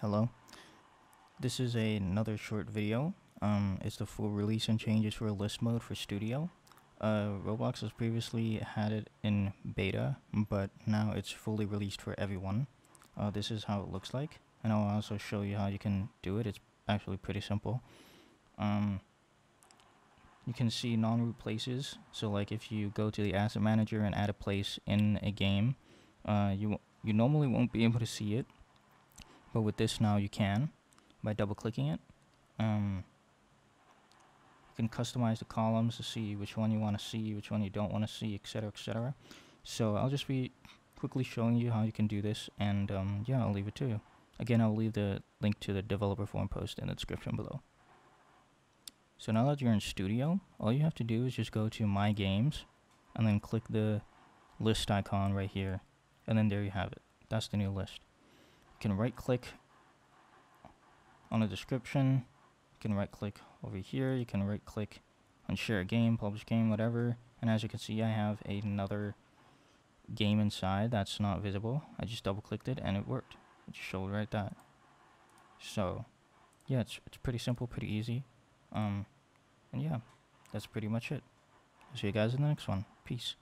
Hello. This is a, another short video. Um, it's the full release and changes for list mode for Studio. Uh, Roblox has previously had it in beta, but now it's fully released for everyone. Uh, this is how it looks like, and I'll also show you how you can do it. It's actually pretty simple. Um, you can see non-root places. So like if you go to the asset manager and add a place in a game, uh, you you normally won't be able to see it, but with this now you can by double clicking it. Um, you can customize the columns to see which one you want to see, which one you don't want to see, etc., etc. So I'll just be quickly showing you how you can do this, and um, yeah, I'll leave it to you. Again, I'll leave the link to the developer forum post in the description below. So now that you're in Studio, all you have to do is just go to My Games, and then click the list icon right here, and then there you have it. That's the new list. Can right click on the description, you can right click over here, you can right click on share a game, publish game, whatever, and as you can see I have another game inside that's not visible. I just double clicked it and it worked. It just showed right that. So yeah, it's, it's pretty simple, pretty easy. Um, and yeah, that's pretty much it. See you guys in the next one. Peace.